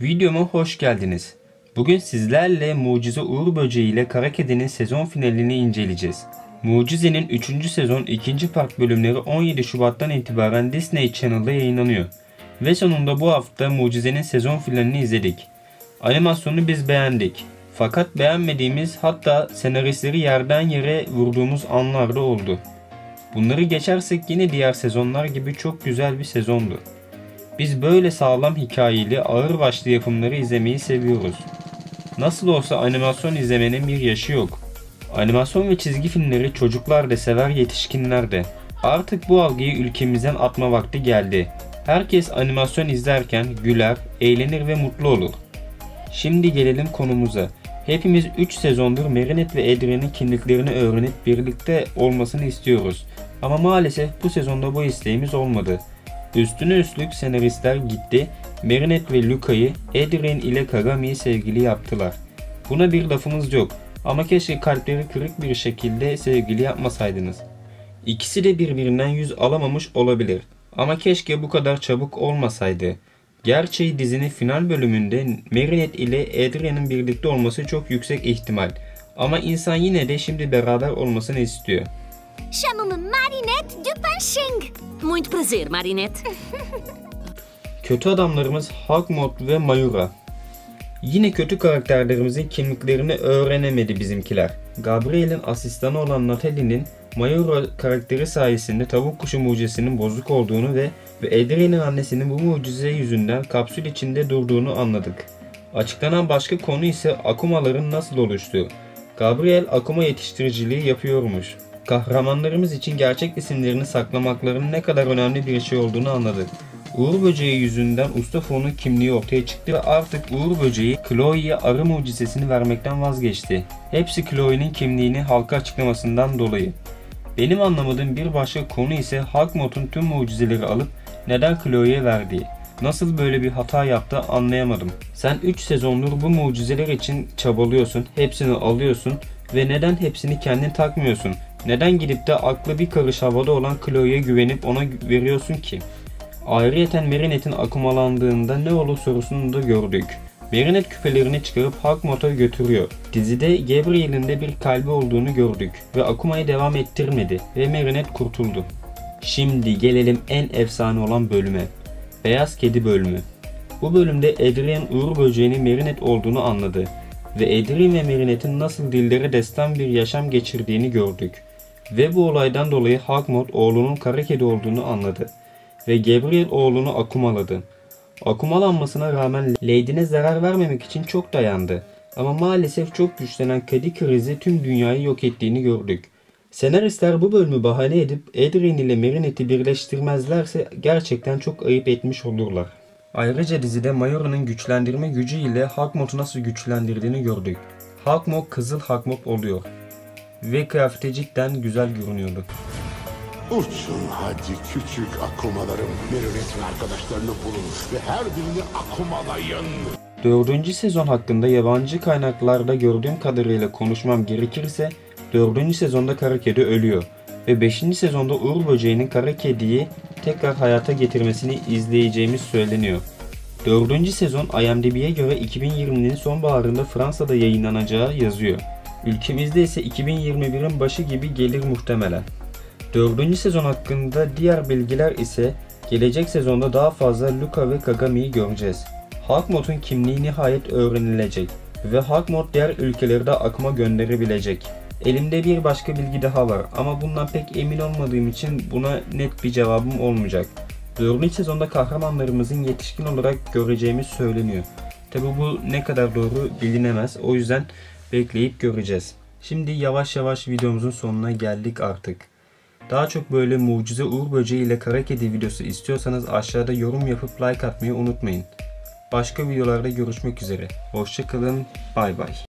Videoma hoş geldiniz. Bugün sizlerle Mucize Uğur Böceği ile Kara Kedi'nin sezon finalini inceleyeceğiz. Mucize'nin 3. sezon 2. part bölümleri 17 Şubat'tan itibaren Disney Channel'da yayınlanıyor. Ve sonunda bu hafta Mucize'nin sezon finalini izledik. Animasyonu biz beğendik. Fakat beğenmediğimiz hatta senaristleri yerden yere vurduğumuz anlar da oldu. Bunları geçersek yine diğer sezonlar gibi çok güzel bir sezondu. Biz böyle sağlam hikayeli ağır başlı yapımları izlemeyi seviyoruz. Nasıl olsa animasyon izlemenin bir yaşı yok. Animasyon ve çizgi filmleri çocuklar da sever yetişkinler de. Artık bu algıyı ülkemizden atma vakti geldi. Herkes animasyon izlerken güler, eğlenir ve mutlu olur. Şimdi gelelim konumuza. Hepimiz 3 sezondur Merinet ve Adrian'ın kimliklerini öğrenip birlikte olmasını istiyoruz. Ama maalesef bu sezonda bu isteğimiz olmadı. Üstüne üstlük senaristler gitti, Merinet ve Luka'yı Adrian ile Kagami'yi sevgili yaptılar. Buna bir lafımız yok ama keşke kalpleri kırık bir şekilde sevgili yapmasaydınız. İkisi de birbirinden yüz alamamış olabilir ama keşke bu kadar çabuk olmasaydı. Gerçeği dizinin final bölümünde Merinet ile Adrian'ın birlikte olması çok yüksek ihtimal. Ama insan yine de şimdi beraber olmasını istiyor. Chamo-me Marinette Dupanching. Muito prazer, Marinette. Kötü adamlarımız Hawkmoth ve Mayura. Yine kötü karakterlerimizin kimliklerini öğrenemedi bizimkiler. Gabriel'in asistanı olan Natalie'nin Mayura karakteri sayesinde tavuk kuşu mucizesinin bozuk olduğunu ve, ve Adrian'in annesinin bu mucize yüzünden kapsül içinde durduğunu anladık. Açıklanan başka konu ise akumaların nasıl oluştuğu. Gabriel akuma yetiştiriciliği yapıyormuş. Kahramanlarımız için gerçek isimlerini saklamakların ne kadar önemli bir şey olduğunu anladık. Uğur Böceği yüzünden Usta Fon'un kimliği ortaya çıktı ve artık Uğur Böceği Chloe'ye arı mucizesini vermekten vazgeçti. Hepsi Chloe'nin kimliğini halka açıklamasından dolayı. Benim anlamadığım bir başka konu ise Hawkmoth'un tüm mucizeleri alıp neden Chloe'ye verdiği. Nasıl böyle bir hata yaptı anlayamadım. Sen 3 sezondur bu mucizeler için çabalıyorsun, hepsini alıyorsun ve neden hepsini kendin takmıyorsun? Neden gidip de aklı bir karış havada olan Chloe'ye güvenip ona veriyorsun ki? Ayrıyeten Marinette'in akumalandığında ne olur sorusunu da gördük. Marinette küpelerini çıkarıp Hawkmoth'a götürüyor. Dizide Gabriel'in de bir kalbi olduğunu gördük ve akumayı devam ettirmedi ve Marinette kurtuldu. Şimdi gelelim en efsane olan bölüme. Beyaz Kedi bölümü. Bu bölümde Adrian Uğur Böceği'nin Marinette olduğunu anladı ve Adrian ve Marinette'in nasıl dilleri destan bir yaşam geçirdiğini gördük. Ve bu olaydan dolayı Hawkmoth oğlunun kara kedi olduğunu anladı ve Gabriel oğlunu akumaladı. Akumalanmasına rağmen Lady'ne zarar vermemek için çok dayandı. Ama maalesef çok güçlenen kedi krizi tüm dünyayı yok ettiğini gördük. Senaristler bu bölümü bahane edip Adrian ile Marinette'i birleştirmezlerse gerçekten çok ayıp etmiş olurlar. Ayrıca dizide Mayura'nın güçlendirme gücü ile Hawkmoth'u nasıl güçlendirdiğini gördük. Hawkmoth kızıl Hawkmoth oluyor. Ve kıyafeti cidden güzel görünüyordu. Uçun hadi küçük akumalarım. Merinet ve arkadaşlarını bulun ve her birini akumalayın. Dördüncü sezon hakkında yabancı kaynaklarda gördüğüm kadarıyla konuşmam gerekirse dördüncü sezonda kara kedi ölüyor ve 5. sezonda Uğur Böceği'nin kara kediyi tekrar hayata getirmesini izleyeceğimiz söyleniyor. 4. sezon IMDb'ye göre 2020'nin sonbaharında Fransa'da yayınlanacağı yazıyor. Ülkemizde ise 2021'in başı gibi gelir muhtemelen. 4. sezon hakkında diğer bilgiler ise gelecek sezonda daha fazla Luca ve Kagami'yi göreceğiz. Hawkmoth'un kimliği nihayet öğrenilecek ve Hawkmoth diğer ülkelerde akıma gönderebilecek. Elimde bir başka bilgi daha var ama bundan pek emin olmadığım için buna net bir cevabım olmayacak. 4. sezonda kahramanlarımızın yetişkin olarak göreceğimiz söyleniyor. Tabi bu ne kadar doğru bilinemez o yüzden bekleyip göreceğiz. Şimdi yavaş yavaş videomuzun sonuna geldik artık. Daha çok böyle mucize uğur böceği ile kara kedi videosu istiyorsanız aşağıda yorum yapıp like atmayı unutmayın. Başka videolarda görüşmek üzere. Hoşçakalın. Bay bay.